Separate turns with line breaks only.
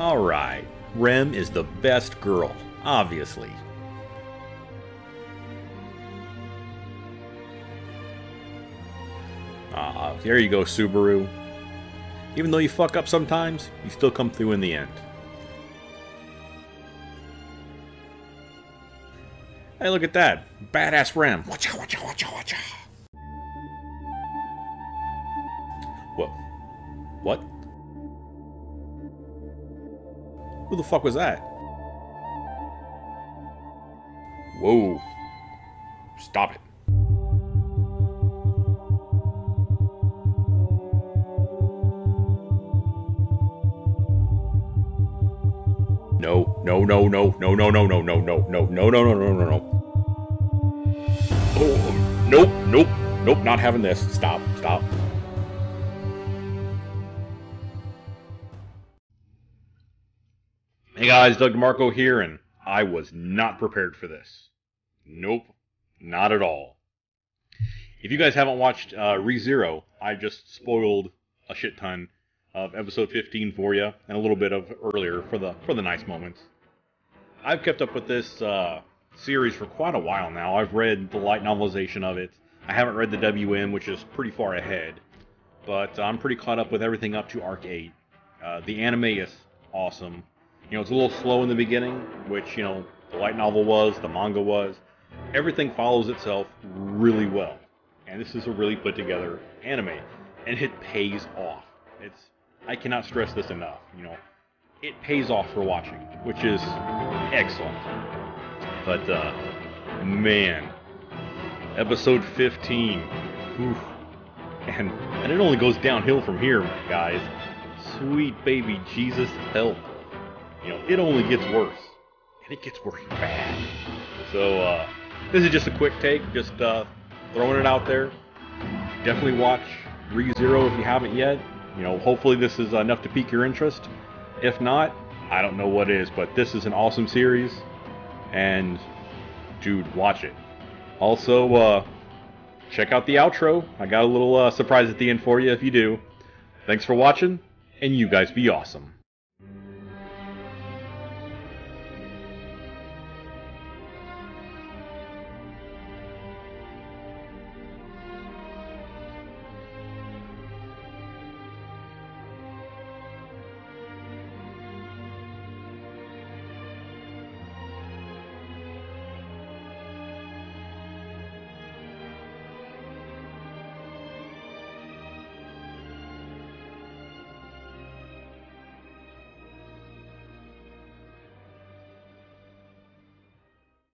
Alright, Rem is the best girl, obviously. Ah, there you go, Subaru. Even though you fuck up sometimes, you still come through in the end. Hey, look at that. Badass Rem. Watcha, watcha, watcha, watcha. Whoa. What? Who the fuck was that? Whoa. Stop it. No, no, no, no, no, no, no, no, no, no, no, no, no, no, no, no, no. Oh, nope, nope, nope, not having this. Stop, stop. Hey guys, Doug D'Marco here, and I was not prepared for this. Nope, not at all. If you guys haven't watched uh, Re:Zero, I just spoiled a shit ton of episode 15 for you, and a little bit of earlier for the for the nice moments. I've kept up with this uh, series for quite a while now. I've read the light novelization of it. I haven't read the WN, which is pretty far ahead, but I'm pretty caught up with everything up to arc 8. Uh, the anime is awesome. You know, it's a little slow in the beginning, which, you know, the light novel was, the manga was. Everything follows itself really well. And this is a really put together anime. And it pays off. It's I cannot stress this enough. You know, it pays off for watching, which is excellent. But uh man, episode 15. Oof. And and it only goes downhill from here, guys. Sweet baby Jesus help you know, it only gets worse. And it gets worse bad. So, uh, this is just a quick take, just uh, throwing it out there. Definitely watch Re:Zero if you haven't yet. You know, hopefully this is enough to pique your interest. If not, I don't know what is, but this is an awesome series. And, dude, watch it. Also, uh, check out the outro. I got a little uh, surprise at the end for you if you do. Thanks for watching, and you guys be awesome.